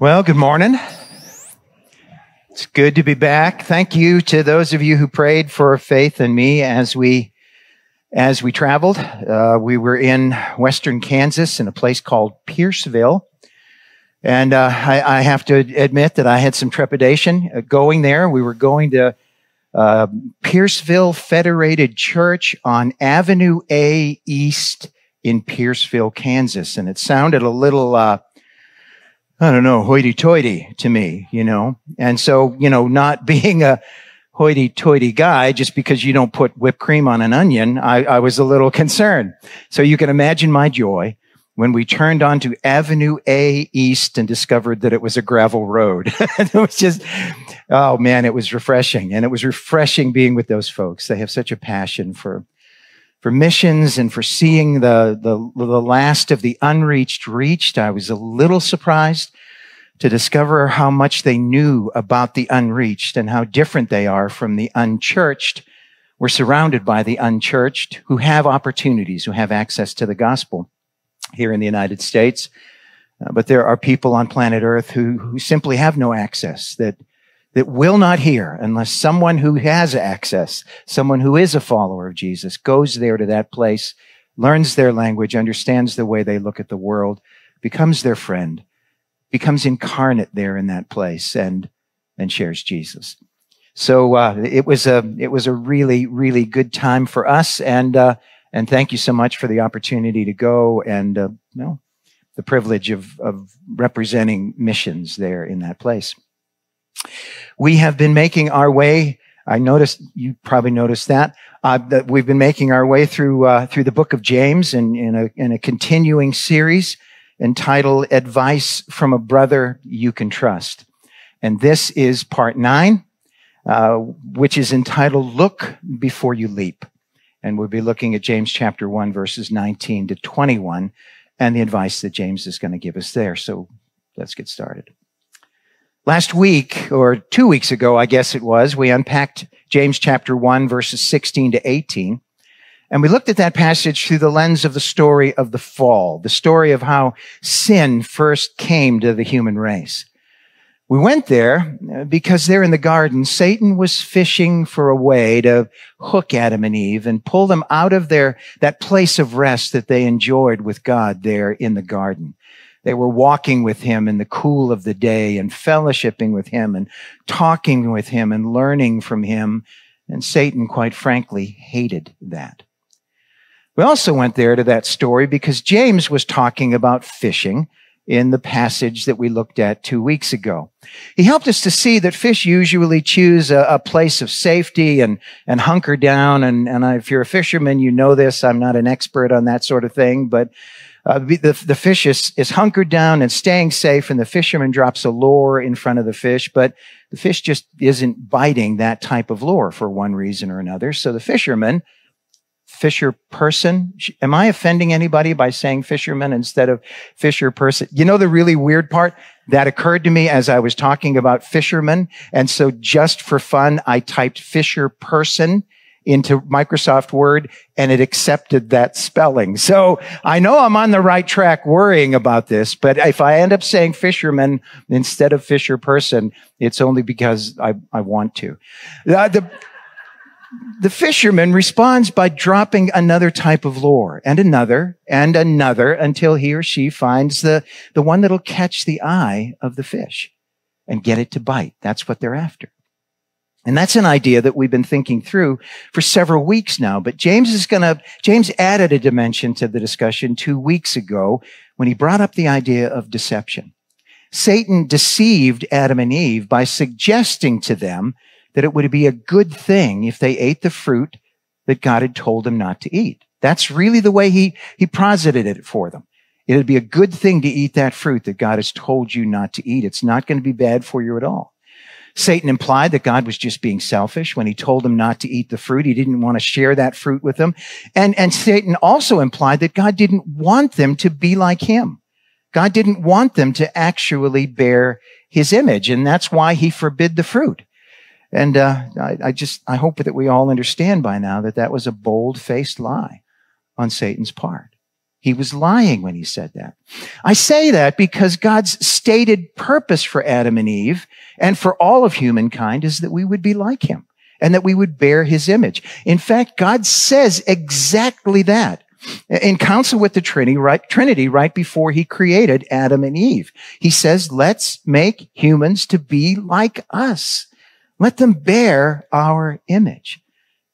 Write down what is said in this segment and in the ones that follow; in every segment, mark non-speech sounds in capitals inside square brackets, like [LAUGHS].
Well, good morning. It's good to be back. Thank you to those of you who prayed for faith in me as we as we traveled. Uh, we were in western Kansas in a place called Pierceville, and uh, I, I, have to admit that I had some trepidation uh, going there. We were going to uh, Pierceville Federated Church on Avenue A East in Pierceville, Kansas, and it sounded a little uh, I don't know, hoity toity to me, you know? And so, you know, not [LAUGHS] being a hoity toity guy, just because you don't put whipped cream on an onion, I, I was a little [LAUGHS] concerned. So you can imagine my joy when we turned onto Avenue A East and discovered that it was a gravel road. [LAUGHS] it was just, oh man, it was refreshing. And it was refreshing being with those folks. They have such a passion for for missions and for seeing the, the, the last of the unreached reached. I was a little surprised to discover how much they knew about the unreached and how different they are from the unchurched. We're surrounded by the unchurched who have opportunities, who have access to the gospel here in the United States. Uh, but there are people on planet Earth who, who simply have no access, that that will not hear unless someone who has access, someone who is a follower of Jesus, goes there to that place, learns their language, understands the way they look at the world, becomes their friend, becomes incarnate there in that place, and and shares Jesus. So uh, it was a it was a really really good time for us, and uh, and thank you so much for the opportunity to go and uh, you know, the privilege of of representing missions there in that place. We have been making our way. I noticed you probably noticed that uh, that we've been making our way through uh, through the book of James in, in a in a continuing series entitled "Advice from a Brother You Can Trust," and this is part nine, uh, which is entitled "Look Before You Leap," and we'll be looking at James chapter one verses nineteen to twenty one, and the advice that James is going to give us there. So let's get started. Last week, or two weeks ago, I guess it was, we unpacked James chapter 1, verses 16 to 18. And we looked at that passage through the lens of the story of the fall, the story of how sin first came to the human race. We went there uh, because there in the garden, Satan was fishing for a way to hook Adam and Eve and pull them out of their, that place of rest that they enjoyed with God there in the garden. They were walking with him in the cool of the day and fellowshipping with him and talking with him and learning from him. And Satan, quite frankly, hated that. We also went there to that story because James was talking about fishing in the passage that we looked at two weeks ago. He helped us to see that fish usually choose a, a place of safety and, and hunker down. And, and if you're a fisherman, you know this. I'm not an expert on that sort of thing, but uh, the, the fish is, is hunkered down and staying safe, and the fisherman drops a lure in front of the fish, but the fish just isn't biting that type of lure for one reason or another. So the fisherman, fisher person, am I offending anybody by saying fisherman instead of fisher person? You know the really weird part? That occurred to me as I was talking about fishermen. And so just for fun, I typed fisher person into Microsoft Word and it accepted that spelling. So I know I'm on the right track worrying about this, but if I end up saying fisherman instead of fisher person, it's only because I, I want to. Uh, the, the fisherman responds by dropping another type of lure and another and another until he or she finds the, the one that'll catch the eye of the fish and get it to bite. That's what they're after. And that's an idea that we've been thinking through for several weeks now. But James is going to, James added a dimension to the discussion two weeks ago when he brought up the idea of deception. Satan deceived Adam and Eve by suggesting to them that it would be a good thing if they ate the fruit that God had told them not to eat. That's really the way he, he posited it for them. It'd be a good thing to eat that fruit that God has told you not to eat. It's not going to be bad for you at all. Satan implied that God was just being selfish when he told them not to eat the fruit. He didn't want to share that fruit with them. And, and Satan also implied that God didn't want them to be like him. God didn't want them to actually bear his image. And that's why he forbid the fruit. And uh, I, I just, I hope that we all understand by now that that was a bold faced lie on Satan's part. He was lying when he said that. I say that because God's stated purpose for Adam and Eve and for all of humankind is that we would be like him and that we would bear his image. In fact, God says exactly that in council with the Trinity right, Trinity right before he created Adam and Eve. He says, let's make humans to be like us. Let them bear our image.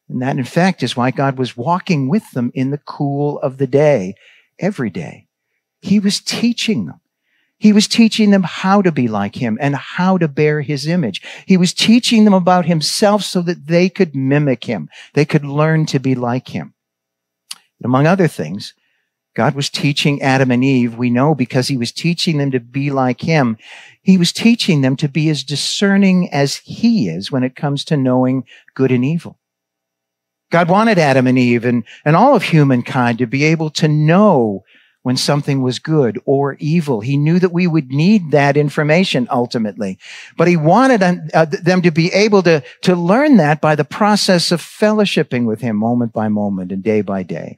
And that, in fact, is why God was walking with them in the cool of the day every day. He was teaching them. He was teaching them how to be like him and how to bear his image. He was teaching them about himself so that they could mimic him. They could learn to be like him. And among other things, God was teaching Adam and Eve, we know because he was teaching them to be like him. He was teaching them to be as discerning as he is when it comes to knowing good and evil. God wanted Adam and Eve and, and all of humankind to be able to know when something was good or evil. He knew that we would need that information ultimately, but he wanted uh, them to be able to, to learn that by the process of fellowshipping with him moment by moment and day by day.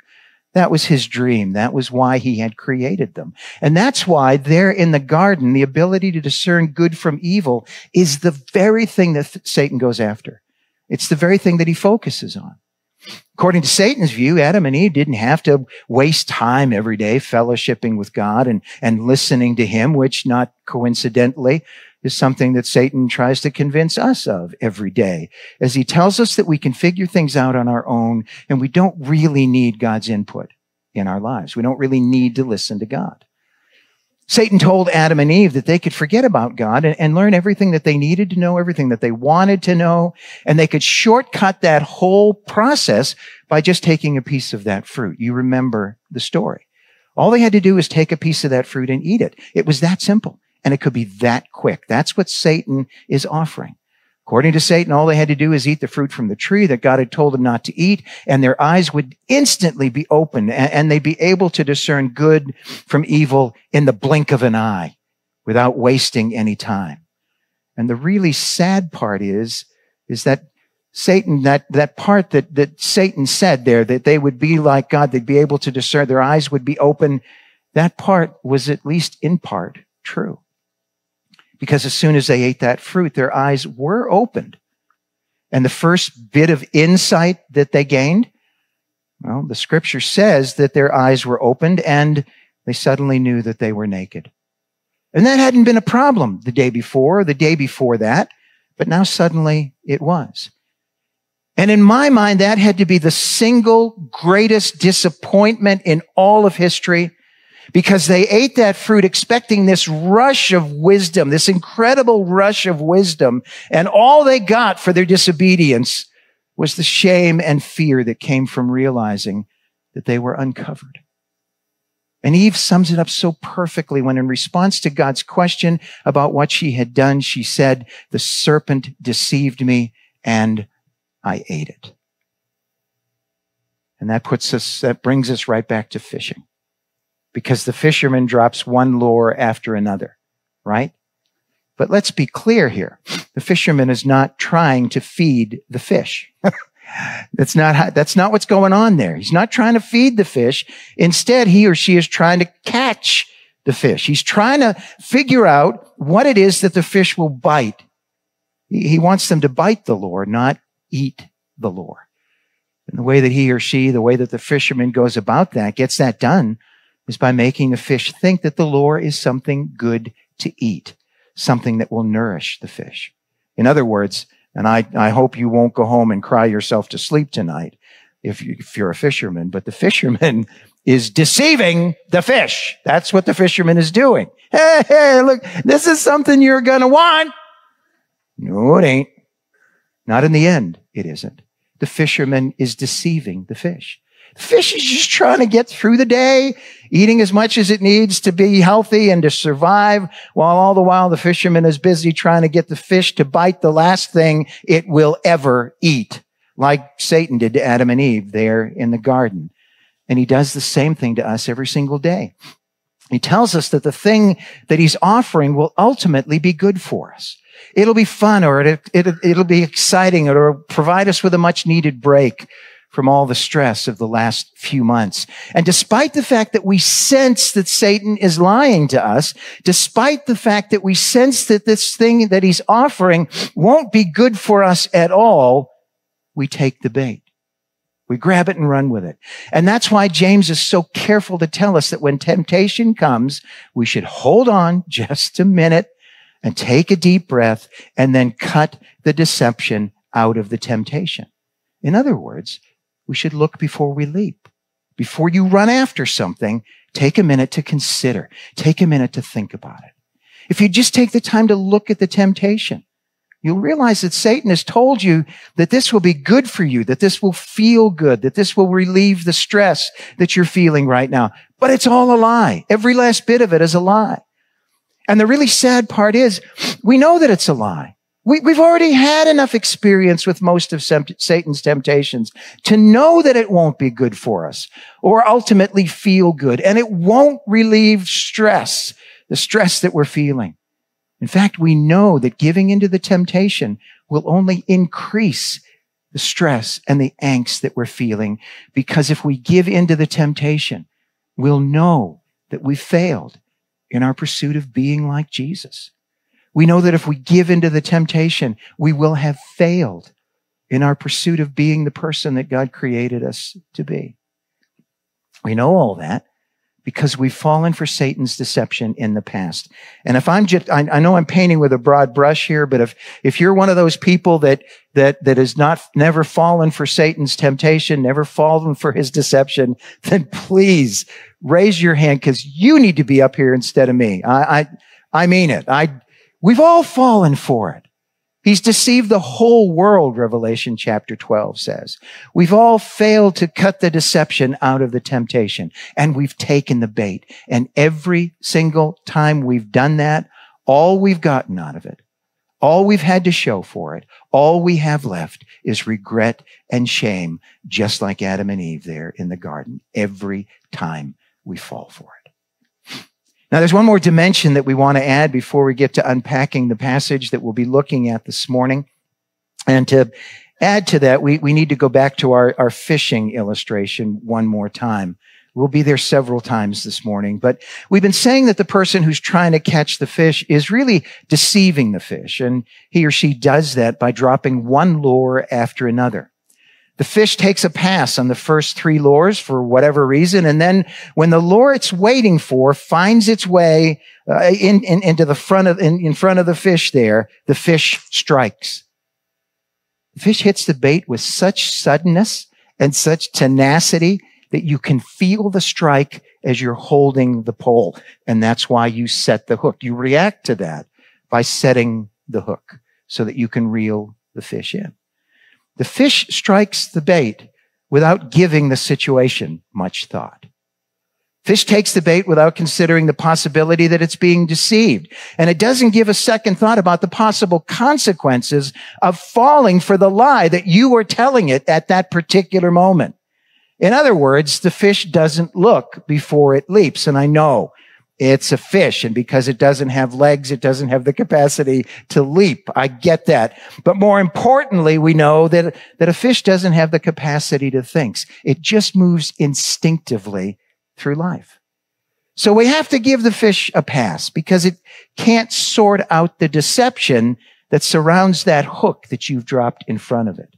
That was his dream. That was why he had created them. And that's why there in the garden, the ability to discern good from evil is the very thing that Satan goes after. It's the very thing that he focuses on. According to Satan's view, Adam and Eve didn't have to waste time every day fellowshipping with God and, and listening to him, which not coincidentally is something that Satan tries to convince us of every day as he tells us that we can figure things out on our own and we don't really need God's input in our lives. We don't really need to listen to God. Satan told Adam and Eve that they could forget about God and, and, learn everything that they needed to know, everything that they wanted to know, and they could shortcut that whole process by just taking a piece of that fruit. You remember the story. All they had to do was take a piece of that fruit and eat it. It was that simple, and it could be that quick. That's what Satan is offering. According to Satan, all they had to do is eat the fruit from the tree that God had told them not to eat, and their eyes would instantly be open and they'd be able to discern good from evil in the blink of an eye without wasting any time. And the really sad part is, is that Satan, that, that part that, that Satan said there, that they would be like God, they'd be able to discern, their eyes would be open, that part was at least in part true because as soon as they ate that fruit, their eyes were opened. And the first bit of insight that they gained, well, the scripture says that their eyes were opened and they suddenly knew that they were naked. And that hadn't been a problem the day before, the day before that, but now suddenly it was. And in my mind, that had to be the single greatest disappointment in all of history because they ate that fruit expecting this rush of wisdom, this incredible rush of wisdom. And all they got for their disobedience was the shame and fear that came from realizing that they were uncovered. And Eve sums it up so perfectly when in response to God's question about what she had done, she said, the serpent deceived me and I ate it. And that puts us, that brings us right back to fishing because the fisherman drops one lure after another, right? But let's be clear here. The fisherman is not trying to feed the fish. [LAUGHS] that's not, that's not what's going on there. He's not trying to feed the fish. Instead, he or she is trying to catch the fish. He's trying to figure out what it is that the fish will bite. He wants them to bite the lure, not eat the lure. And the way that he or she, the way that the fisherman goes about that, gets that done is by making the fish think that the lure is something good to eat, something that will nourish the fish. In other words, and I, I hope you won't go home and cry yourself to sleep tonight if, you, if you're a fisherman, but the [LAUGHS] fisherman is deceiving the fish. That's what the fisherman is doing. Hey, hey, look, this is something you're going to want. No, it ain't. Not in the end, it isn't. The fisherman is deceiving the fish. The fish is just trying to get through the day, eating as much as it needs to be healthy and to survive, while all the while the fisherman is busy trying to get the fish to bite the last thing it will ever eat, like Satan did to Adam and Eve there in the garden. And he does the same thing to us every single day. He tells us that the thing that he's offering will ultimately be good for us. It'll be fun or it, it, it'll be exciting or it'll provide us with a much needed break from all the stress of the last few months. And despite the fact that we sense that Satan is lying to us, despite the fact that we sense that this thing that he's offering won't be good for us at all, we take the bait. We grab it and run with it. And that's why James is so careful to tell us that when temptation comes, we should hold on just a minute and take a deep breath and then cut the deception out of the temptation. In other words, we should look before we leap. Before you run after something, take a minute to consider. Take a minute to think about it. If you just take the time to look at the temptation, you'll realize that Satan has told you that this will be good for you, that this will feel good, that this will relieve the stress that you're feeling right now. But it's all a lie. Every last bit of it is a lie. And the really sad part is we know that it's a lie. We, have already had enough experience with most of Satan's temptations to know that it won't be good for us or ultimately feel good. And it won't relieve stress, the stress that we're feeling. In fact, we know that giving into the temptation will only increase the stress and the angst that we're feeling. Because if we give into the temptation, we'll know that we failed in our pursuit of being like Jesus. We know that if we give into the temptation, we will have failed in our pursuit of being the person that God created us to be. We know all that because we've fallen for Satan's deception in the past. And if I'm just, I, I, know I'm painting with a broad brush here, but if, if you're one of those people that, that, that has not, never fallen for Satan's temptation, never fallen for his deception, [LAUGHS] then please raise your hand because you need to be up here instead of me. I, I, I mean it. I, We've all fallen for it. He's deceived the whole world, Revelation chapter 12 says. We've all failed to cut the deception out of the temptation, and we've taken the bait. And every single time we've done that, all we've gotten out of it, all we've had to show for it, all we have left is regret and shame, just like Adam and Eve there in the garden, every time we fall for it. Now, there's one more dimension that we want to add before we get to unpacking the passage that we'll be looking at this morning. And to add to that, we, we need to go back to our, our fishing illustration one more time. We'll be there several times this morning, but we've been saying that the person who's trying to catch the fish is really deceiving the fish. And he or she does that by dropping one lure after another. The fish takes a pass on the first three lures for whatever reason. And then when the lure it's waiting for finds its way uh, in, in, into the front of, in, in front of the fish there, the fish strikes. The fish hits the bait with such suddenness and such tenacity that you can feel the strike as you're holding the pole. And that's why you set the hook. You react to that by setting the hook so that you can reel the fish in. The fish strikes the bait without giving the situation much thought. Fish takes the bait without considering the possibility that it's being deceived. And it doesn't give a second thought about the possible consequences of falling for the lie that you were telling it at that particular moment. In other words, the fish doesn't look before it leaps. And I know it's a fish. And because it doesn't have legs, it doesn't have the capacity to leap. I get that. But more importantly, we know that, that a fish doesn't have the capacity to think. It just moves instinctively through life. So we have to give the fish a pass because it can't sort out the deception that surrounds that hook that you've dropped in front of it.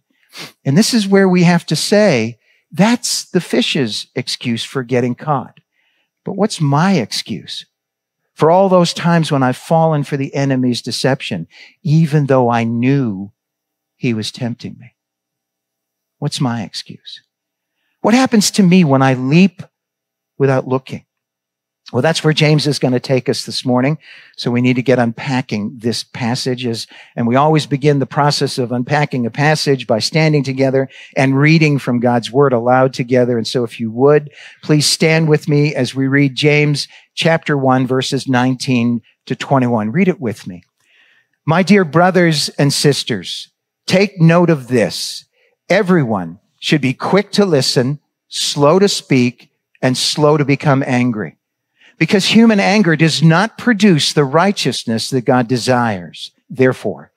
And this is where we have to say, that's the fish's excuse for getting caught. But what's my excuse? For all those times when I've fallen for the enemy's deception, even though I knew he was tempting me. What's my excuse? What happens to me when I leap without looking? Well, that's where James is going to take us this morning. So we need to get unpacking this passage as, and we always begin the process of unpacking a passage by standing together and reading from God's word aloud together. And so if you would, please stand with me as we read James chapter one, verses 19 to 21. Read it with me. My dear brothers and sisters, take note of this. Everyone should be quick to listen, slow to speak, and slow to become angry because human anger does not produce the righteousness that God desires. Therefore,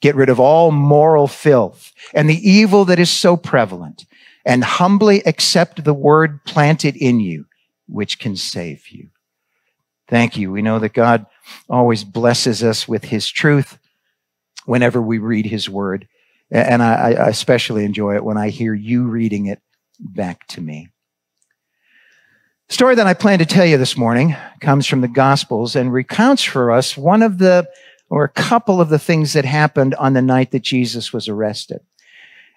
get rid of all moral filth and the evil that is so prevalent and humbly accept the word planted in you, which can save you. Thank you. We know that God always blesses us with his truth whenever we read his word. And I, especially enjoy it when I hear you reading it back to me. The story that I plan to tell you this morning comes from the Gospels and recounts for us one of the, or a couple of the things that happened on the night that Jesus was arrested.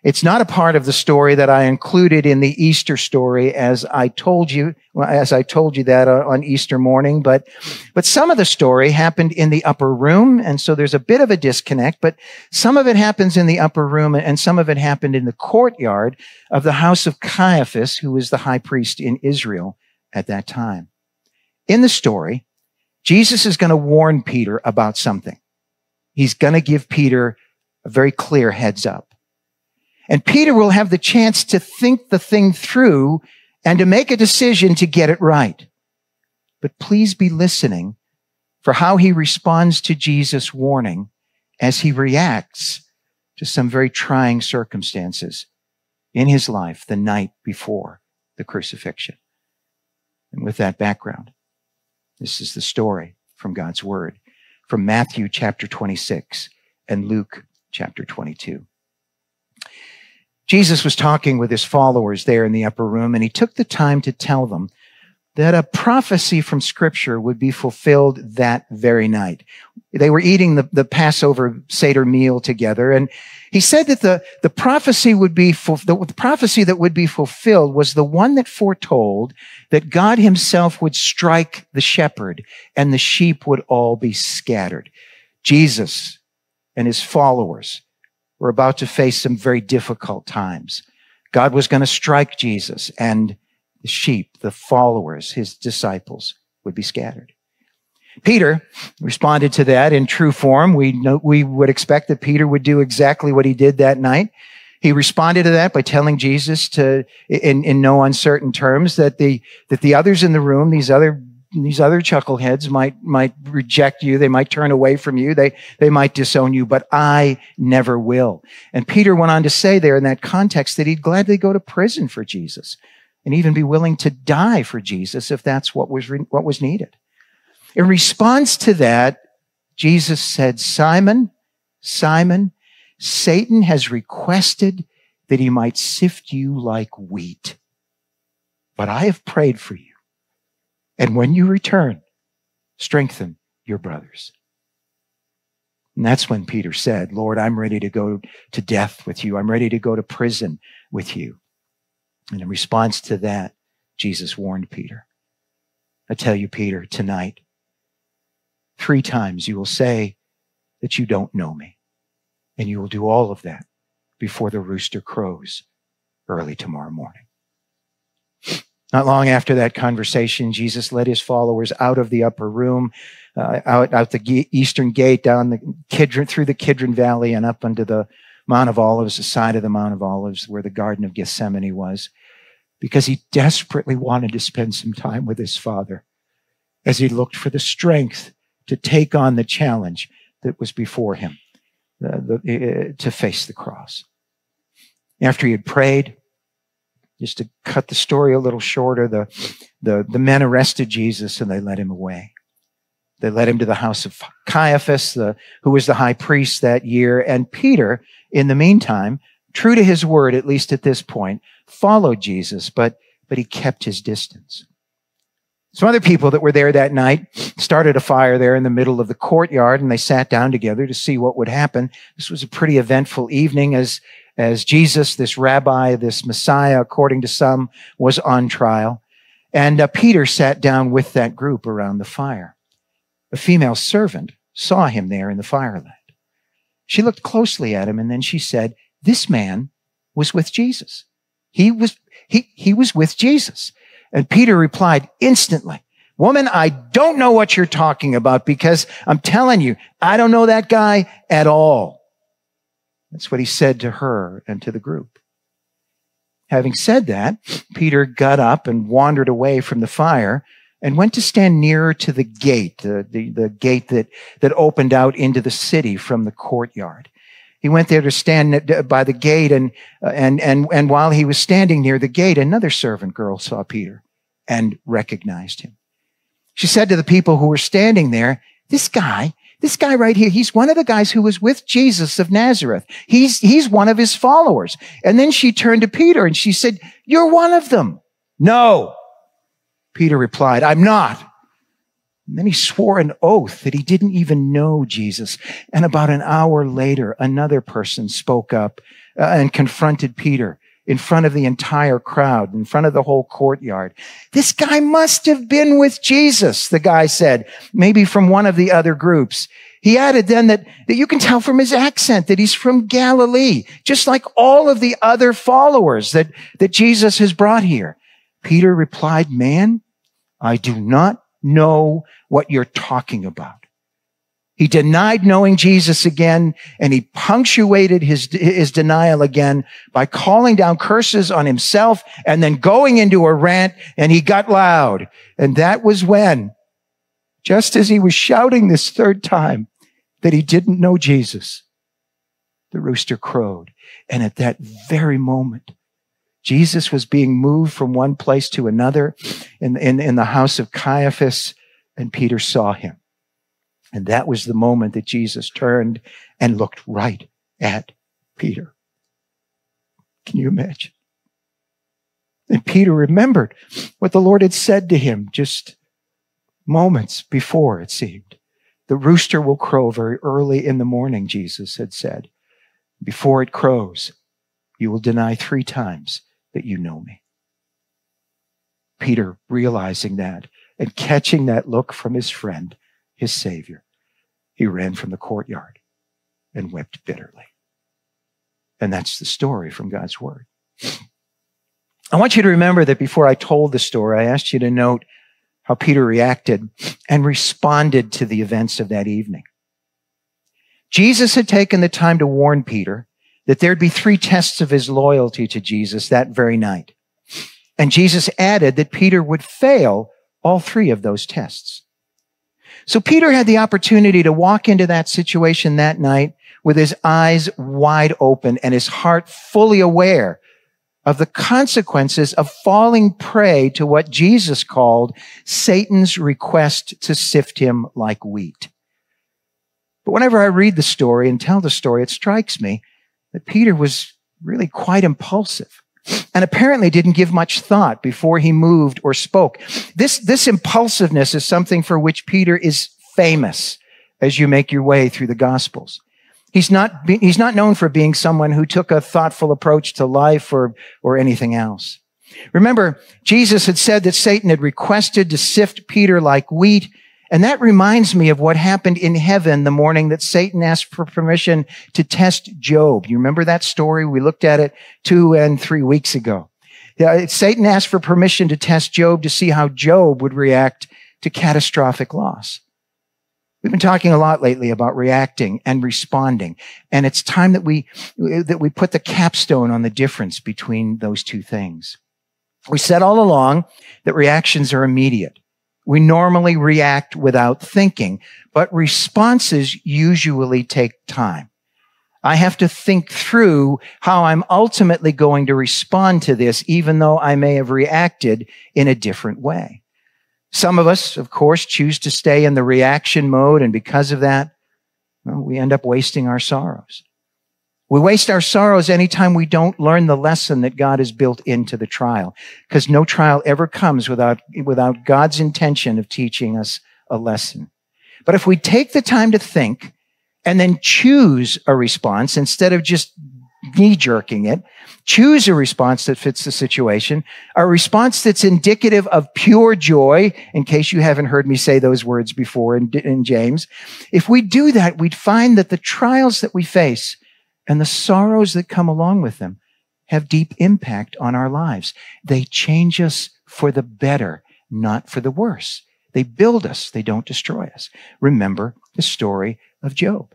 It's not a part of the story that I included in the Easter story as I told you, as I told you that on Easter morning, but, but some of the story happened in the upper room. And so there's a bit of a disconnect, but some of it happens in the upper room and some of it happened in the courtyard of the house of Caiaphas, who was the high priest in Israel at that time. In the story, Jesus is going to warn Peter about something. He's going to give Peter a very clear heads up. And Peter will have the chance to think the thing through and to make a decision to get it right. But please be listening for how he responds to Jesus' warning as he reacts to some very trying circumstances in his life the night before the crucifixion. And with that background, this is the story from God's word from Matthew chapter 26 and Luke chapter 22. Jesus was talking with his followers there in the upper room, and he took the time to tell them that a prophecy from scripture would be fulfilled that very night. They were eating the, the Passover Seder meal together, and he said that the, the prophecy would be, the, the prophecy that would be fulfilled was the one that foretold that God himself would strike the shepherd and the sheep would all be scattered. Jesus and his followers were about to face some very difficult times. God was going to strike Jesus and the sheep, the followers, his disciples would be scattered. Peter responded to that in true form. We know, we would expect that Peter would do exactly what he did that night. He responded to that by telling Jesus to, in, in no uncertain terms, that the, that the others in the room, these other these other chuckleheads might might reject you they might turn away from you they they might disown you but i never will and peter went on to say there in that context that he'd gladly go to prison for jesus and even be willing to die for jesus if that's what was re- what was needed in response to that jesus said simon simon satan has requested that he might sift you like wheat but i have prayed for you and when you return, strengthen your brothers. And that's when Peter said, Lord, I'm ready to go to death with you. I'm ready to go to prison with you. And in response to that, Jesus warned Peter. I tell you, Peter, tonight, three times you will say that you don't know me. And you will do all of that before the rooster crows early tomorrow morning. Not long after that conversation, Jesus led his followers out of the upper room, uh, out, out the eastern gate, down the Kidron, through the Kidron Valley and up onto the Mount of Olives, the side of the Mount of Olives where the Garden of Gethsemane was, because he desperately wanted to spend some time with his Father as he looked for the strength to take on the challenge that was before him, uh, the, uh, to face the cross. After he had prayed, just to cut the story a little shorter, the, the, the men arrested Jesus and they led him away. They led him to the house of Caiaphas, the, who was the high priest that year. And Peter, in the meantime, true to his word, at least at this point, followed Jesus, but, but he kept his distance. Some other people that were there that night started a fire there in the middle of the courtyard and they sat down together to see what would happen. This was a pretty eventful evening as as Jesus, this rabbi, this Messiah, according to some, was on trial. And uh, Peter sat down with that group around the fire. A female servant saw him there in the fireland. She looked closely at him and then she said, This man was with Jesus. He was, he, he was with Jesus. And Peter replied instantly, Woman, I don't know what you're talking about because I'm telling you, I don't know that guy at all. That's what he said to her and to the group. Having said that, Peter got up and wandered away from the fire and went to stand nearer to the gate, the, the, the, gate that, that opened out into the city from the courtyard. He went there to stand by the gate and, uh, and, and, and while he was standing near the gate, another servant girl saw Peter and recognized him. She said to the people who were standing there, this guy, this guy right here, he's one of the guys who was with Jesus of Nazareth. He's, he's one of his followers. And then she turned to Peter and she said, you're one of them. No. Peter replied, I'm not. And then he swore an oath that he didn't even know Jesus. And about an hour later, another person spoke up uh, and confronted Peter in front of the entire crowd, in front of the whole courtyard. This guy must have been with Jesus, the guy said, maybe from one of the other groups. He added then that, that you can tell from his accent that he's from Galilee, just like all of the other followers that, that Jesus has brought here. Peter replied, man, I do not know what you're talking about. He denied knowing Jesus again, and he punctuated his, his denial again by calling down curses on himself and then going into a rant, and he got loud. And that was when, just as he was shouting this third time that he didn't know Jesus, the rooster crowed. And at that very moment, Jesus was being moved from one place to another in, in, in the house of Caiaphas, and Peter saw him. And that was the moment that Jesus turned and looked right at Peter. Can you imagine? And Peter remembered what the Lord had said to him just moments before, it seemed. The rooster will crow very early in the morning, Jesus had said. Before it crows, you will deny three times that you know me. Peter, realizing that and catching that look from his friend, his Savior, he ran from the courtyard and wept bitterly. And that's the story from God's Word. I want you to remember that before I told the story, I asked you to note how Peter reacted and responded to the events of that evening. Jesus had taken the time to warn Peter that there'd be three tests of his loyalty to Jesus that very night. And Jesus added that Peter would fail all three of those tests. So Peter had the opportunity to walk into that situation that night with his eyes wide open and his heart fully aware of the consequences of falling prey to what Jesus called Satan's request to sift him like wheat. But whenever I read the story and tell the story, it strikes me that Peter was really quite impulsive and apparently didn't give much thought before he moved or spoke. This, this impulsiveness is something for which Peter is famous as you make your way through the gospels. He's not, he's not known for being someone who took a thoughtful approach to life or, or anything else. Remember, Jesus had said that Satan had requested to sift Peter like wheat. And that reminds me of what happened in heaven the morning that Satan asked for permission to test Job. You remember that story? We looked at it two and three weeks ago. Satan asked for permission to test Job to see how Job would react to catastrophic loss. We've been talking a lot lately about reacting and responding. And it's time that we, that we put the capstone on the difference between those two things. We said all along that reactions are immediate. We normally react without thinking, but responses usually take time. I have to think through how I'm ultimately going to respond to this, even though I may have reacted in a different way. Some of us, of course, choose to stay in the reaction mode, and because of that, well, we end up wasting our sorrows. We waste our sorrows anytime we don't learn the lesson that God has built into the trial, because no trial ever comes without, without God's intention of teaching us a lesson. But if we take the time to think and then choose a response instead of just knee jerking it, choose a response that fits the situation, a response that's indicative of pure joy, in case you haven't heard me say those words before in, in James. If we do that, we'd find that the trials that we face and the sorrows that come along with them have deep impact on our lives. They change us for the better, not for the worse. They build us, they don't destroy us. Remember the story of Job.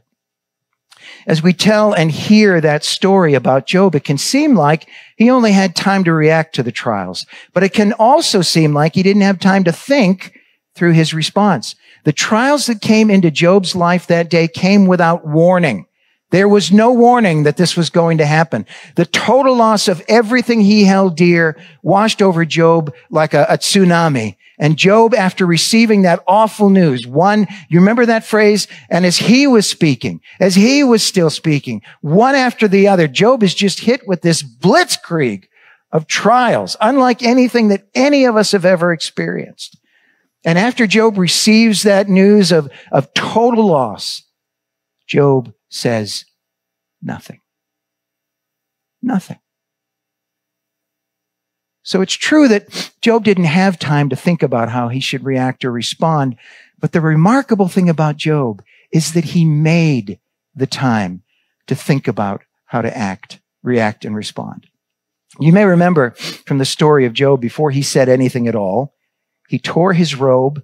As we tell and hear that story about Job, it can seem like he only had time to react to the trials, but it can also seem like he didn't have time to think through his response. The trials that came into Job's life that day came without warning. There was no warning that this was going to happen. The total loss of everything he held dear washed over Job like a, a, tsunami. And Job, after receiving that awful news, one, you remember that phrase? And as he was speaking, as he was still speaking, one after the other, Job is just hit with this blitzkrieg of trials, unlike anything that any of us have ever experienced. And after Job receives that news of, of total loss, Job says nothing. Nothing. So it's true that Job didn't have time to think about how he should react or respond. But the remarkable thing about Job is that he made the time to think about how to act, react, and respond. You may remember from the story of Job, before he said anything at all, he tore his robe,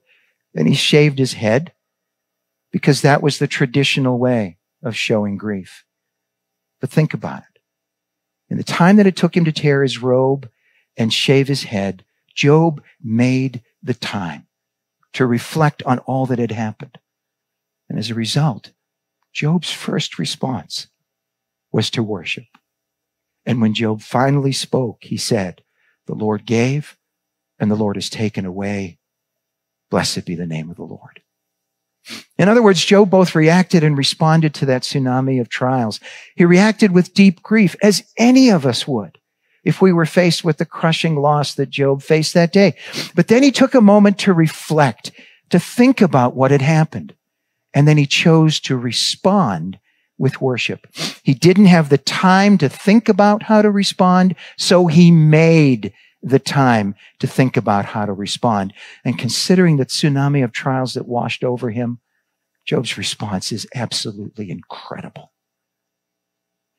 and he shaved his head, because that was the traditional way of showing grief. But think about it. In the time that it took him to tear his robe and shave his head, Job made the time to reflect on all that had happened. And as a result, Job's first response was to worship. And when Job finally spoke, he said, The Lord gave and the Lord has taken away. Blessed be the name of the Lord. In other words, Job both reacted and responded to that tsunami of trials. He reacted with deep grief, as any of us would if we were faced with the crushing loss that Job faced that day. But then he took a moment to reflect, to think about what had happened. And then he chose to respond with worship. He didn't have the time to think about how to respond, so he made the time to think about how to respond. And considering the tsunami of trials that washed over him, Job's response is absolutely incredible.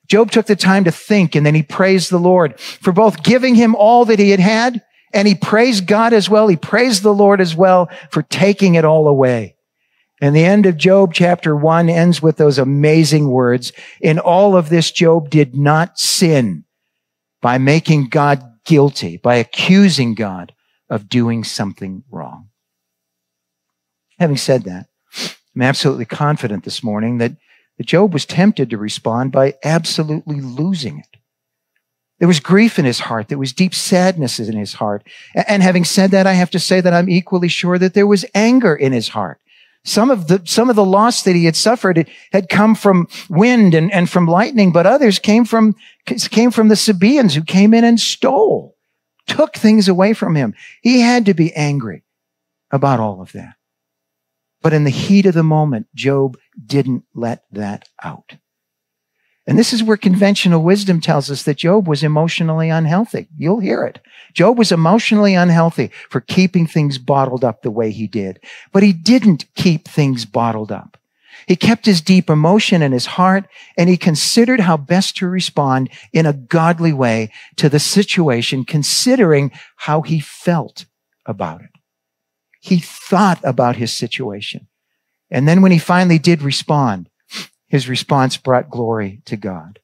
Job took the time to think and then he praised the Lord for both giving him all that he had had and he praised God as well. He praised the Lord as well for taking it all away. And the end of Job chapter one ends with those amazing words. In all of this, Job did not sin by making God guilty by accusing God of doing something wrong. Having said that, I'm absolutely confident this morning that, that Job was tempted to respond by absolutely losing it. There was grief in his heart. There was deep sadness in his heart. And having said that, I have to say that I'm equally sure that there was anger in his heart. Some of the, some of the loss that he had suffered had come from wind and, and from lightning, but others came from, came from the Sabaeans who came in and stole, took things away from him. He had to be angry about all of that. But in the heat of the moment, Job didn't let that out. And this is where conventional wisdom tells us that Job was emotionally unhealthy. You'll hear it. Job was emotionally unhealthy for keeping things bottled up the way he did. But he didn't keep things bottled up. He kept his deep emotion in his heart and he considered how best to respond in a godly way to the situation, considering how he felt about it. He thought about his situation. And then when he finally did respond, his response brought glory to God.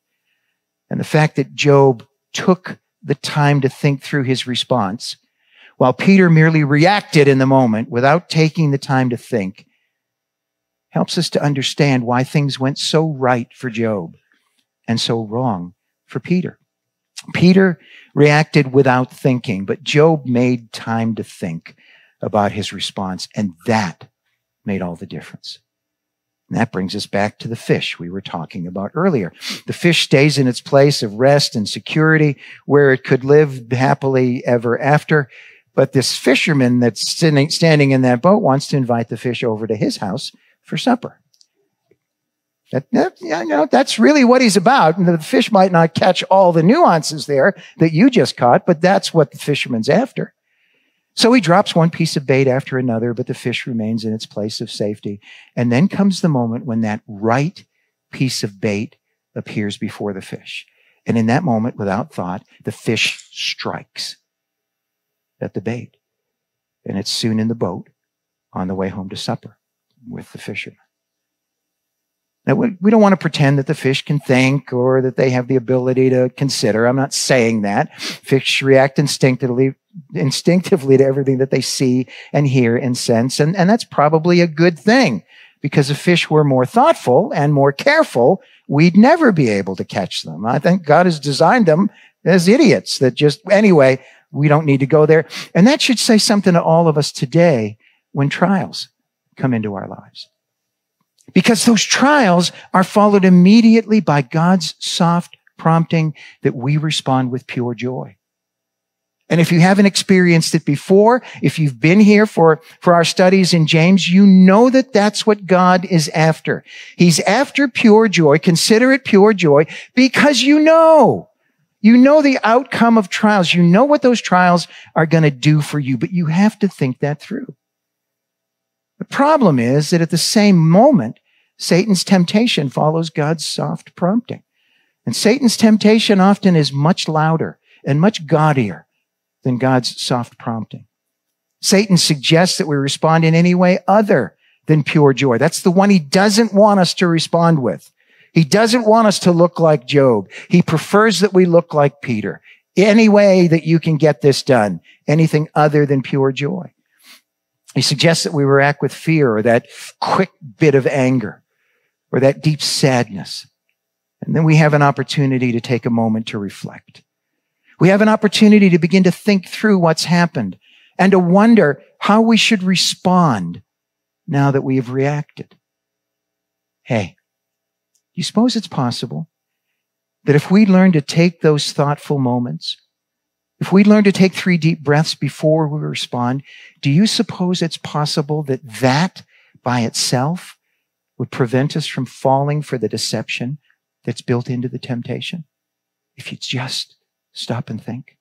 And the fact that Job took the time to think through his response, while Peter merely reacted in the moment without taking the time to think, helps us to understand why things went so right for Job and so wrong for Peter. Peter reacted without thinking, but Job made time to think about his response, and that made all the difference. And that brings us back to the fish we were talking about earlier. The fish stays in its place of rest and security where it could live happily ever after. But this fisherman that's standing in that boat wants to invite the fish over to his house for supper. That, that, you know, that's really what he's about. And the fish might not catch all the nuances there that you just caught, but that's what the fisherman's after. So he drops one piece of bait after another, but the fish remains in its place of safety. And then comes the moment when that right piece of bait appears before the fish. And in that moment, without thought, the fish strikes at the bait. And it's soon in the boat on the way home to supper with the fisherman. Now, we don't want to pretend that the fish can think or that they have the ability to consider. I'm not saying that. Fish react instinctively, instinctively to everything that they see and hear and sense. And, and that's probably a good thing because if fish were more thoughtful and more careful, we'd never be able to catch them. I think God has designed them as idiots that just, anyway, we don't need to go there. And that should say something to all of us today when trials come into our lives. Because those trials are followed immediately by God's soft prompting that we respond with pure joy. And if you haven't experienced it before, if you've been here for, for our studies in James, you know that that's what God is after. He's after pure joy. Consider it pure joy because you know, you know the outcome of trials. You know what those trials are going to do for you, but you have to think that through. The problem is that at the same moment, Satan's temptation follows God's soft prompting. And Satan's temptation often is much louder and much gaudier than God's soft prompting. Satan suggests that we respond in any way other than pure joy. That's the one he doesn't want us to respond with. He doesn't want us to look like Job. He prefers that we look like Peter. Any way that you can get this done, anything other than pure joy. He suggests that we react with fear or that quick bit of anger or that deep sadness. And then we have an opportunity to take a moment to reflect. We have an opportunity to begin to think through what's happened and to wonder how we should respond now that we have reacted. Hey, you suppose it's possible that if we learn to take those thoughtful moments, if we learn to take three deep breaths before we respond, do you suppose it's possible that that by itself would prevent us from falling for the deception that's built into the temptation? If you just stop and think.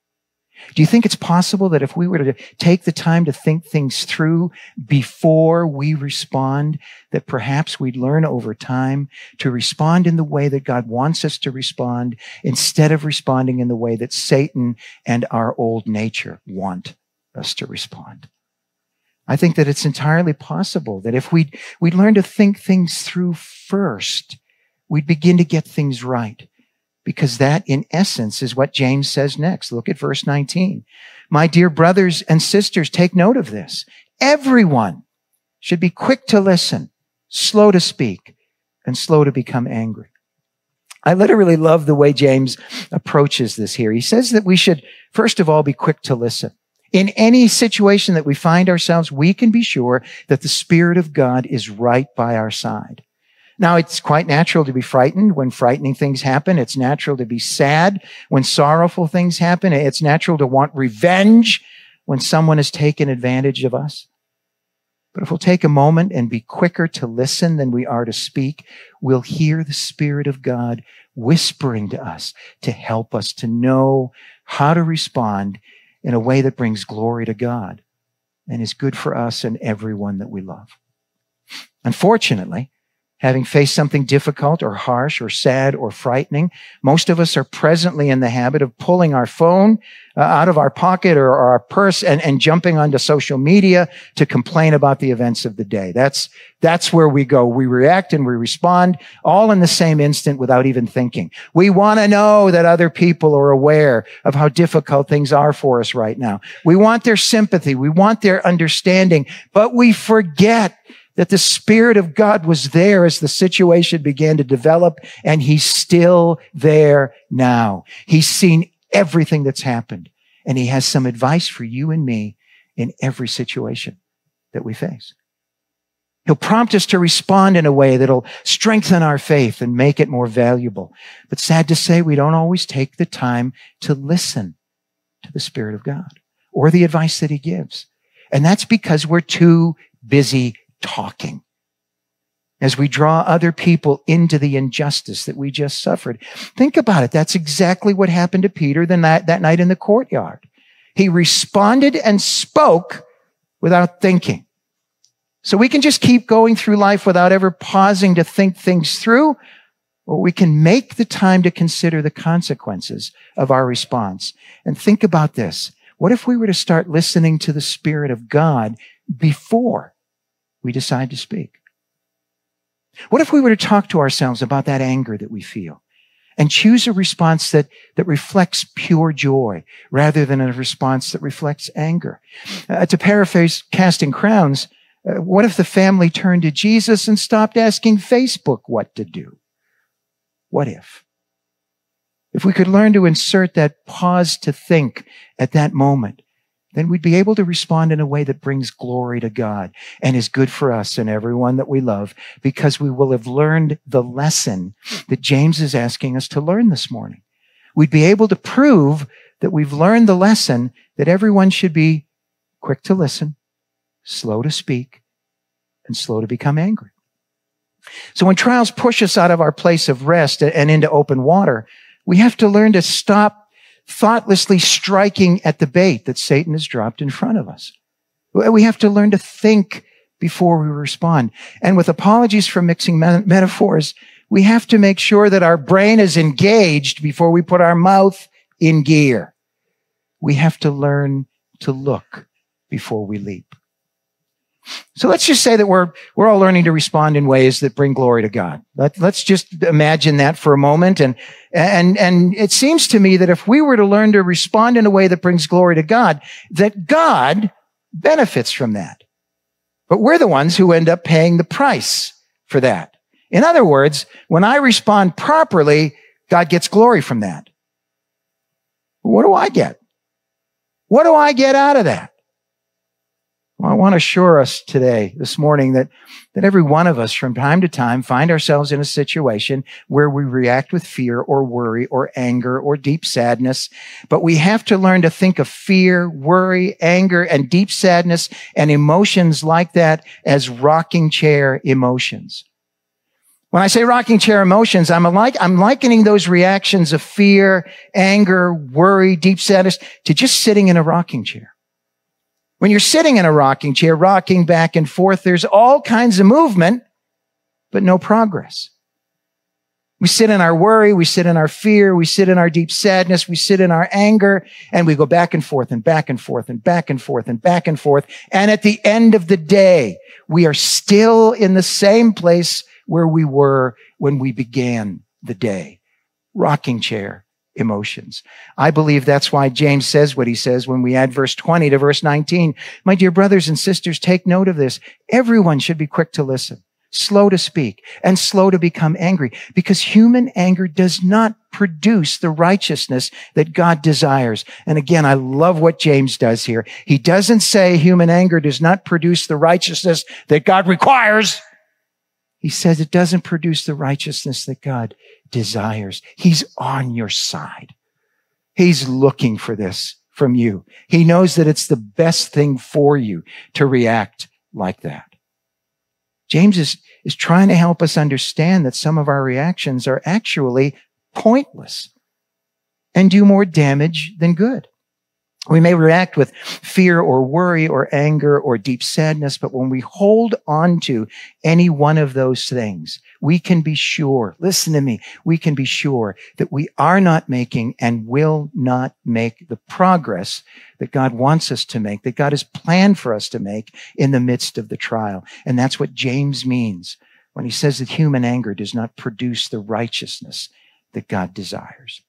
Do you think it's possible that if we were to take the time to think things through before we respond, that perhaps we'd learn over time to respond in the way that God wants us to respond instead of responding in the way that Satan and our old nature want us to respond? I think that it's entirely possible that if we'd, we'd learn to think things through first, we'd begin to get things right because that in essence is what James says next. Look at verse 19. My dear brothers and sisters, take note of this. Everyone should be quick to listen, slow to speak, and slow to become angry. I literally love the way James approaches this here. He says that we should, first of all, be quick to listen. In any situation that we find ourselves, we can be sure that the Spirit of God is right by our side. Now, it's quite natural to be frightened when frightening things happen. It's natural to be sad when sorrowful things happen. It's natural to want revenge when someone has taken advantage of us. But if we'll take a moment and be quicker to listen than we are to speak, we'll hear the Spirit of God whispering to us to help us to know how to respond in a way that brings glory to God and is good for us and everyone that we love. Unfortunately, having faced something difficult or harsh or sad or frightening. Most of us are presently in the habit of pulling our phone uh, out of our pocket or, or our purse and, and jumping onto social media to complain about the events of the day. That's, that's where we go. We react and we respond all in the same instant without even thinking. We want to know that other people are aware of how difficult things are for us right now. We want their sympathy. We want their understanding, but we forget that the Spirit of God was there as the situation began to develop, and He's still there now. He's seen everything that's happened, and He has some advice for you and me in every situation that we face. He'll prompt us to respond in a way that'll strengthen our faith and make it more valuable. But sad to say, we don't always take the time to listen to the Spirit of God or the advice that He gives. And that's because we're too busy talking. As we draw other people into the injustice that we just suffered. Think about it. That's exactly what happened to Peter that, that night in the courtyard. He responded and spoke without thinking. So we can just keep going through life without ever pausing to think things through, or we can make the time to consider the consequences of our response. And think about this. What if we were to start listening to the Spirit of God before we decide to speak? What if we were to talk to ourselves about that anger that we feel and choose a response that, that reflects pure joy rather than a response that reflects anger? Uh, to paraphrase Casting Crowns, uh, what if the family turned to Jesus and stopped asking Facebook what to do? what if? If we could learn to insert that pause to think at that moment, then we'd be able to respond in a way that brings glory to God and is good for us and everyone that we love because we will have learned the lesson that James is asking us to learn this morning. We'd be able to prove that we've learned the lesson that everyone should be quick to listen, slow to speak, and slow to become angry. So when trials push us out of our place of rest and into open water, we have to learn to stop thoughtlessly striking at the bait that Satan has dropped in front of us. We have to learn to think before we respond. And with apologies for mixing metaphors, we have to make sure that our brain is engaged before we put our mouth in gear. We have to learn to look before we leap. So let's just say that we're, we're all learning to respond in ways that bring glory to God. Let, let's just imagine that for a moment. And, and, and it seems to me that if we were to learn to respond in a way that brings glory to God, that God benefits from that. But we're the ones who end up paying the price for that. In other words, when I respond properly, God gets glory from that. What do I get? What do I get out of that? Well, I want to assure us today, this morning, that, that every one of us from time to time find ourselves in a situation where we react with fear or worry or anger or deep sadness. But we have to learn to think of fear, worry, anger, and deep sadness and emotions like that as rocking chair emotions. When I say rocking chair emotions, I'm like, I'm likening those reactions of fear, anger, worry, deep sadness to just sitting in a rocking chair. When you're sitting in a rocking chair, rocking back and forth, there's all kinds of movement, but no progress. We sit in our worry, we sit in our fear, we sit in our deep sadness, we sit in our anger, and we go back and forth and back and forth and back and forth and back and forth. And at the end of the day, we are still in the same place where we were when we began the day. Rocking chair emotions. I believe that's why James says what he says when we add verse 20 to verse 19. My dear brothers and sisters, take note of this. Everyone should be quick to listen, slow to speak, and slow to become angry because human anger does not produce the righteousness that God desires. And again, I love what James does here. He doesn't say human anger does not produce the righteousness that God requires. He says it doesn't produce the righteousness that God desires. He's on your side. He's looking for this from you. He knows that it's the best thing for you to react like that. James is, is trying to help us understand that some of our reactions are actually pointless and do more damage than good. We may react with fear or worry or anger or deep sadness, but when we hold on to any one of those things, we can be sure, listen to me, we can be sure that we are not making and will not make the progress that God wants us to make, that God has planned for us to make in the midst of the trial. And that's what James means when he says that human anger does not produce the righteousness that God desires.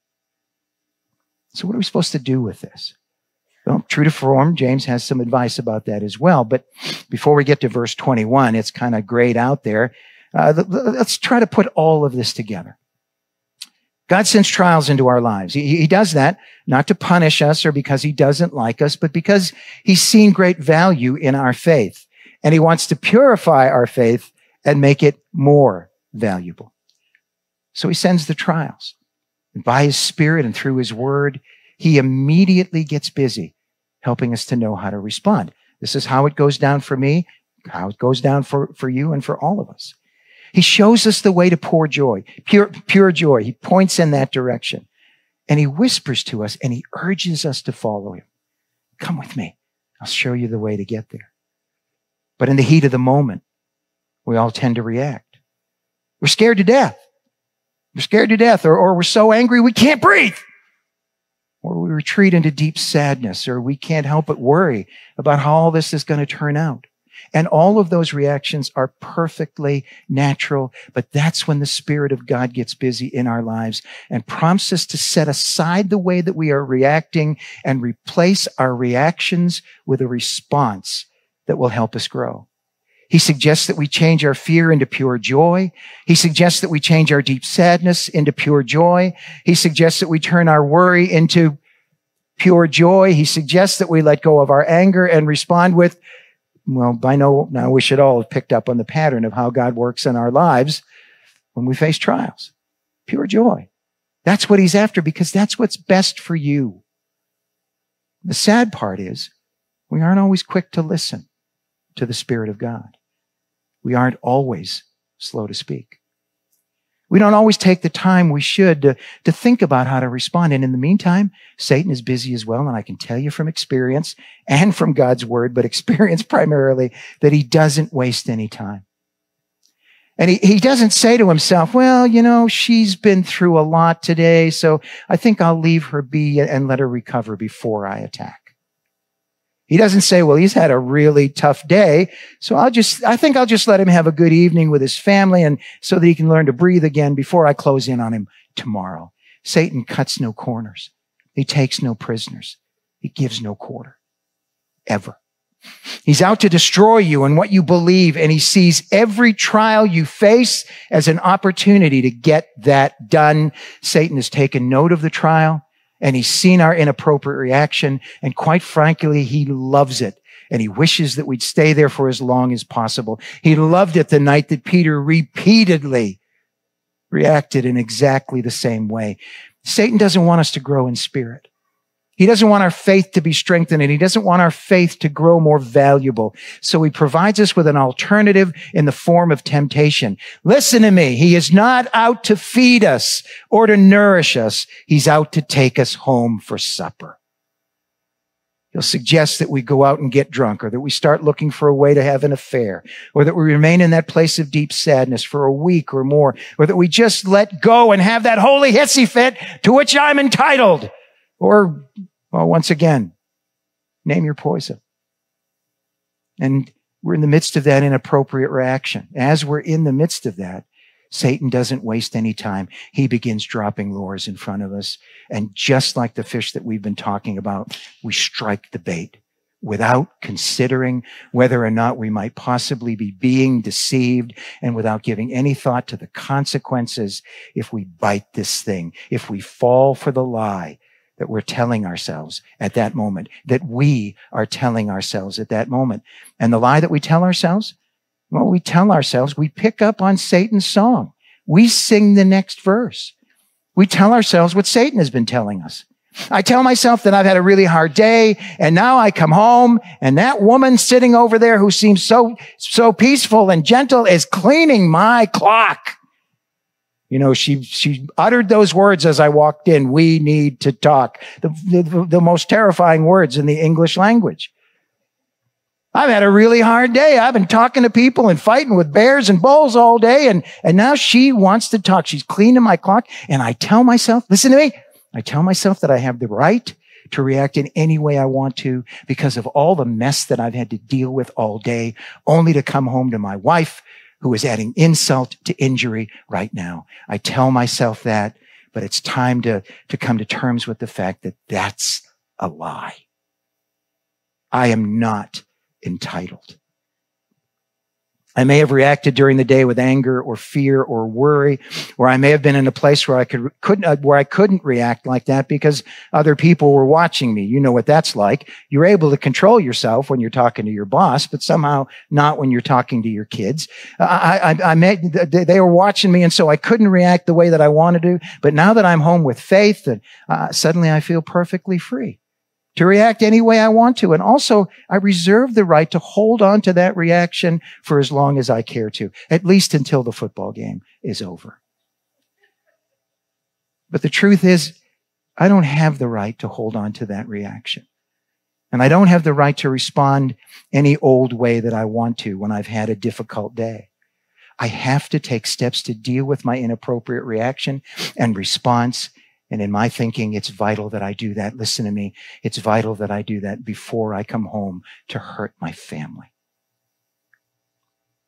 So what are we supposed to do with this? Well, true to form, James has some advice about that as well. But before we get to verse 21, it's kind of grayed out there. Uh, let's try to put all of this together. God sends trials into our lives. He, he, does that not to punish us or because he doesn't like us, but because he's seen great value in our faith. And he wants to purify our faith and make it more valuable. So he sends the trials. And by his spirit and through his word, he immediately gets busy helping us to know how to respond. This is how it goes down for me, how it goes down for, for you and for all of us. He shows us the way to pour joy, pure, pure joy. He points in that direction and he whispers to us and he urges us to follow him. Come with me. I'll show you the way to get there. But in the heat of the moment, we all tend to react. We're scared to death. We're scared to death or, or we're so angry we can't breathe or we retreat into deep sadness, or we can't help but worry about how all this is going to turn out. And all of those reactions are perfectly natural, but that's when the Spirit of God gets busy in our lives and prompts us to set aside the way that we are reacting and replace our reactions with a response that will help us grow. He suggests that we change our fear into pure joy. He suggests that we change our deep sadness into pure joy. He suggests that we turn our worry into pure joy. He suggests that we let go of our anger and respond with, well, by now, now we should all have picked up on the pattern of how God works in our lives when we face trials. Pure joy. That's what he's after because that's what's best for you. The sad part is we aren't always quick to listen to the Spirit of God. We aren't always slow to speak. We don't always take the time we should to, to think about how to respond. And in the meantime, Satan is busy as well. And I can tell you from experience and from God's word, but experience [LAUGHS] primarily, that he doesn't waste any time. And he, he doesn't say to himself, well, you know, she's been through a lot today, so I think I'll leave her be and let her recover before I attack. He doesn't say, well, he's had a really tough day. So I'll just, I think I'll just let him have a good evening with his family and so that he can learn to breathe again before I close in on him tomorrow. Satan cuts no corners. He takes no prisoners. He gives no quarter. Ever. He's out to destroy you and what you believe, and he sees every trial you face as an opportunity to get that done. Satan has taken note of the trial and he's seen our inappropriate reaction. And quite frankly, he loves it. And he wishes that we'd stay there for as long as possible. He loved it the night that Peter repeatedly reacted in exactly the same way. Satan doesn't want us to grow in spirit. He doesn't want our faith to be strengthened and he doesn't want our faith to grow more valuable. So he provides us with an alternative in the form of temptation. Listen to me. He is not out to feed us or to nourish us. He's out to take us home for supper. He'll suggest that we go out and get drunk or that we start looking for a way to have an affair or that we remain in that place of deep sadness for a week or more or that we just let go and have that holy hissy fit to which I'm entitled. Or, well, once again, name your poison. And we're in the midst of that inappropriate reaction. As we're in the midst of that, Satan doesn't waste any time. He begins dropping lures in front of us. And just like the fish that we've been talking about, we strike the bait without considering whether or not we might possibly be being deceived and without giving any thought to the consequences if we bite this thing, if we fall for the lie that we're telling ourselves at that moment, that we are telling ourselves at that moment. And the lie that we tell ourselves, well, we tell ourselves, we pick up on Satan's song. We sing the next verse. We tell ourselves what Satan has been telling us. I tell myself that I've had a really hard day and now I come home and that woman sitting over there who seems so, so peaceful and gentle is cleaning my clock. You know, she, she uttered those words as I walked in. We need to talk. The, the, the most terrifying words in the English language. I've had a really hard day. I've been talking to people and fighting with bears and bulls all day. And, and now she wants to talk. She's cleaning my clock. And I tell myself, listen to me. I tell myself that I have the right to react in any way I want to because of all the mess that I've had to deal with all day, only to come home to my wife who is adding insult to injury right now. I tell myself that, but it's time to, to come to terms with the fact that that's a lie. I am not entitled. I may have reacted during the day with anger or fear or worry, or I may have been in a place where I could couldn't uh, where I couldn't react like that because other people were watching me. You know what that's like. You're able to control yourself when you're talking to your boss, but somehow not when you're talking to your kids. I, I, I they were watching me, and so I couldn't react the way that I wanted to. But now that I'm home with faith, uh, suddenly I feel perfectly free to react any way I want to. And also, I reserve the right to hold on to that reaction for as long as I care to, at least until the football game is over. But the truth is, I don't have the right to hold on to that reaction. And I don't have the right to respond any old way that I want to when I've had a difficult day. I have to take steps to deal with my inappropriate reaction and response and in my thinking, it's vital that I do that. Listen to me. It's vital that I do that before I come home to hurt my family.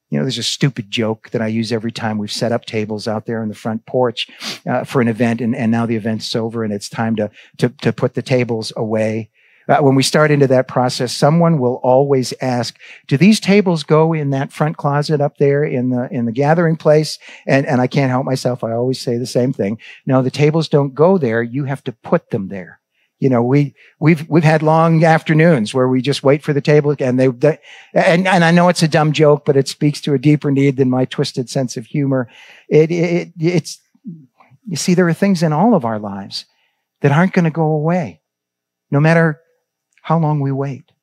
You know, there's a stupid joke that I use every time we've set up tables out there in the front porch uh, for an event, and, and now the event's over and it's time to, to, to put the tables away. Uh, when we start into that process, someone will always ask, do these tables go in that front closet up there in the, in the gathering place? And, and I can't help myself. I always say the same thing. No, the tables don't go there. You have to put them there. You know, we, we've, we've had long afternoons where we just wait for the table and they, they and, and I know it's a dumb joke, but it speaks to a deeper need than my twisted sense of humor. It, it, it's, you see, there are things in all of our lives that aren't going to go away, no matter how long we wait.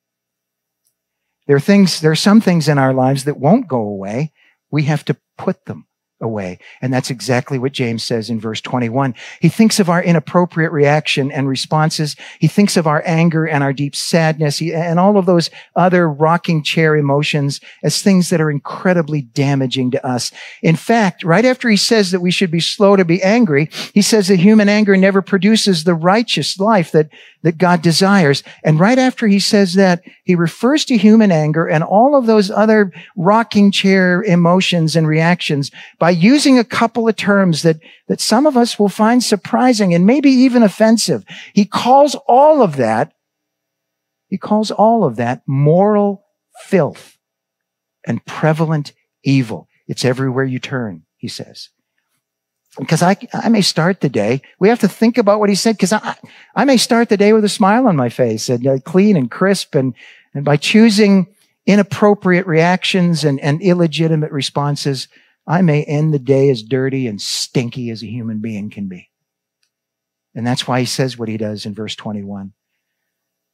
There are things, there are some things in our lives that won't go away. We have to put them away. And that's exactly what James says in verse 21. He thinks of our inappropriate reaction and responses. He thinks of our anger and our deep sadness and all of those other rocking chair emotions as things that are incredibly damaging to us. In fact, right after he says that we should be slow to be angry, he says that human anger never produces the righteous life that that God desires. And right after he says that, he refers to human anger and all of those other rocking chair emotions and reactions by using a couple of terms that, that some of us will find surprising and maybe even offensive. He calls all of that, he calls all of that moral filth and prevalent evil. It's everywhere you turn, he says because I, I may start the day. We have to think about what he said because I, I may start the day with a smile on my face and uh, clean and crisp. And, and by choosing inappropriate reactions and, and illegitimate responses, I may end the day as dirty and stinky as a human being can be. And that's why he says what he does in verse 21.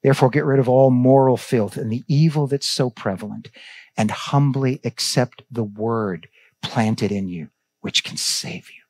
Therefore, get rid of all moral filth and the evil that's so prevalent and humbly accept the word planted in you, which can save you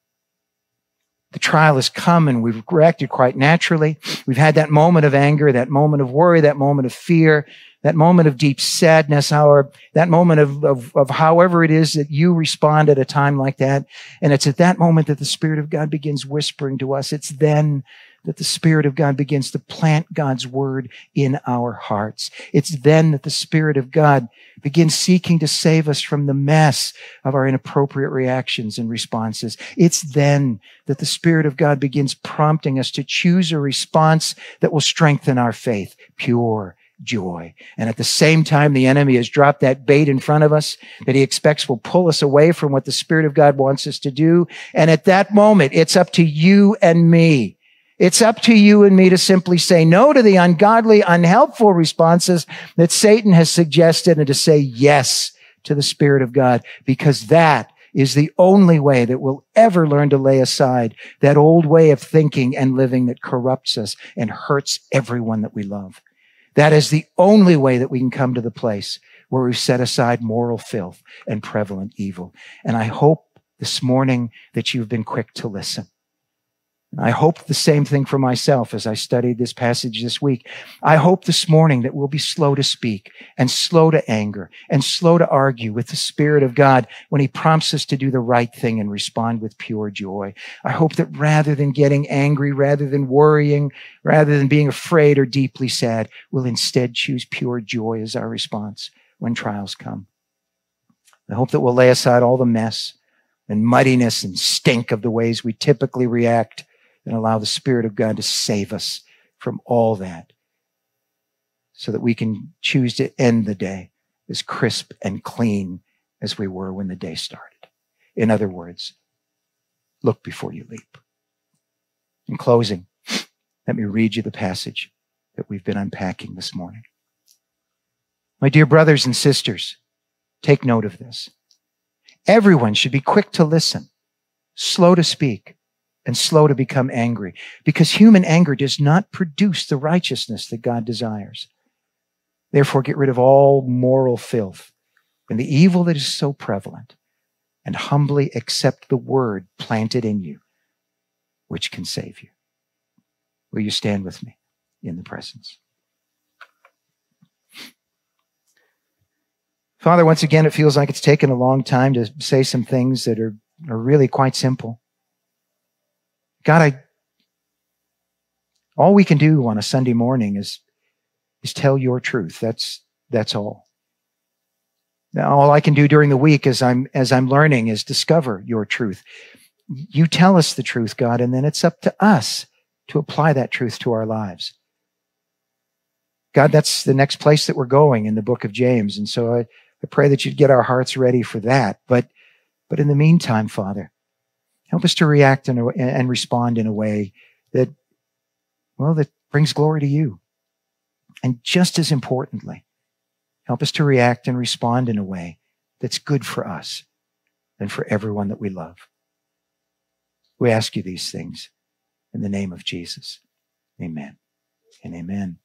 the trial has come and we've reacted quite naturally. We've had that moment of anger, that moment of worry, that moment of fear, that moment of deep sadness, or that moment of, of, of however it is that you respond at a time like that. And it's at that moment that the Spirit of God begins whispering to us. It's then that the Spirit of God begins to plant God's word in our hearts. It's then that the Spirit of God begins seeking to save us from the mess of our inappropriate reactions and responses. It's then that the Spirit of God begins prompting us to choose a response that will strengthen our faith, pure, joy. And at the same time, the enemy has dropped that bait in front of us that he expects will pull us away from what the Spirit of God wants us to do. And at that moment, it's up to you and me it's up to you and me to simply say no to the ungodly, unhelpful responses that Satan has suggested and to say yes to the Spirit of God because that is the only way that we'll ever learn to lay aside that old way of thinking and living that corrupts us and hurts everyone that we love. That is the only way that we can come to the place where we've set aside moral filth and prevalent evil. And I hope this morning that you've been quick to listen. I hope the same thing for myself as I studied this passage this week. I hope this morning that we'll be slow to speak and slow to anger and slow to argue with the Spirit of God when He prompts us to do the right thing and respond with pure joy. I hope that rather than getting angry, rather than worrying, rather than being afraid or deeply sad, we'll instead choose pure joy as our response when trials come. I hope that we'll lay aside all the mess and muddiness and stink of the ways we typically react and allow the Spirit of God to save us from all that so that we can choose to end the day as crisp and clean as we were when the day started. In other words, look before you leap. In closing, let me read you the passage that we've been unpacking this morning. My dear brothers and sisters, take note of this. Everyone should be quick to listen, slow to speak, and slow to become angry because human anger does not produce the righteousness that God desires. Therefore, get rid of all moral filth and the evil that is so prevalent and humbly accept the word planted in you, which can save you. Will you stand with me in the presence? Father, once again, it feels like it's taken a long time to say some things that are, are really quite simple. God, I, all we can do on a Sunday morning is, is tell your truth. That's, that's all. Now, all I can do during the week as I'm, as I'm learning is discover your truth. You tell us the truth, God, and then it's up to us to apply that truth to our lives. God, that's the next place that we're going in the book of James. And so I, I pray that you'd get our hearts ready for that. But, but in the meantime, Father, help us to react a, and respond in a way that, well, that brings glory to you. And just as importantly, help us to react and respond in a way that's good for us and for everyone that we love. We ask you these things in the name of Jesus. Amen and amen.